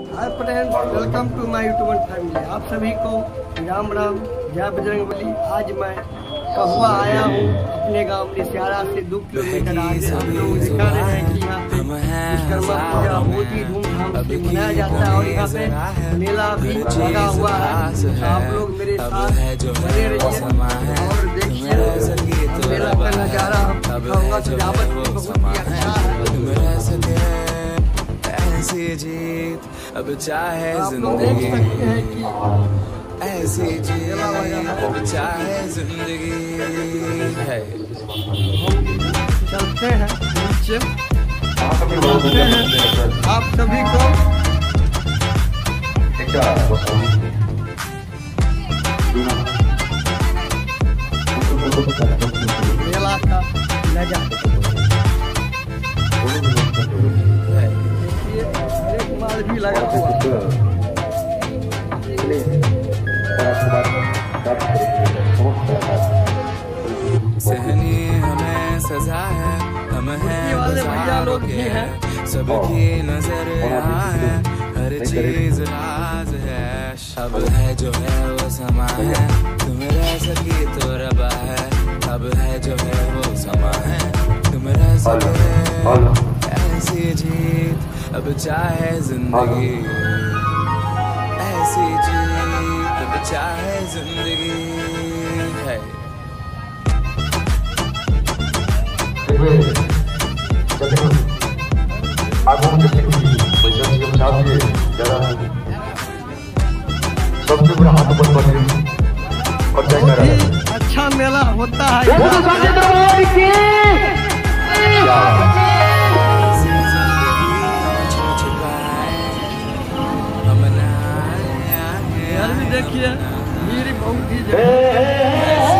Hi friends welcome to my youtuber family आप सभी को राम राम जय बजरंग बली। आज मैं कहुआ आया हूँ अपने गाँव निस्यारा से दो किलोमीटर आगे। हम लोग दिखा रहे हैं कि यहाँ विश्वकर्मा पूजा बहुत ही। धूमधाम से मनाया जाता है और यहाँ पे मेला भी लगा हुआ है। आप लोग मेरे साथ बने रहिए और देखिए मेला का नज़ारा हम दिखाऊँगा सजावट ऐसी जीत अब चाहे ज़िंदगी। ऐसी जीत अब चाहे ज़िंदगी। है। चलते हैं चलते हैं। आप सभी को मेला का माल भी लगा हुआ सहनी हमें सजा है हम हैं के हैं। सबकी नज़र यहाँ है हर चीज़ राज है। अब है जो है वो समा है तुम रह सकी तो रबा है। अब है जो है वो समा है तुम रह सके अब चाहे ज़िंदगी। ऐसी जीत अब चाहे ज़िंदगी। है। सबसे बड़ा हाथ कर अच्छा मेला होता है। देखिए। मेरी बहुत ही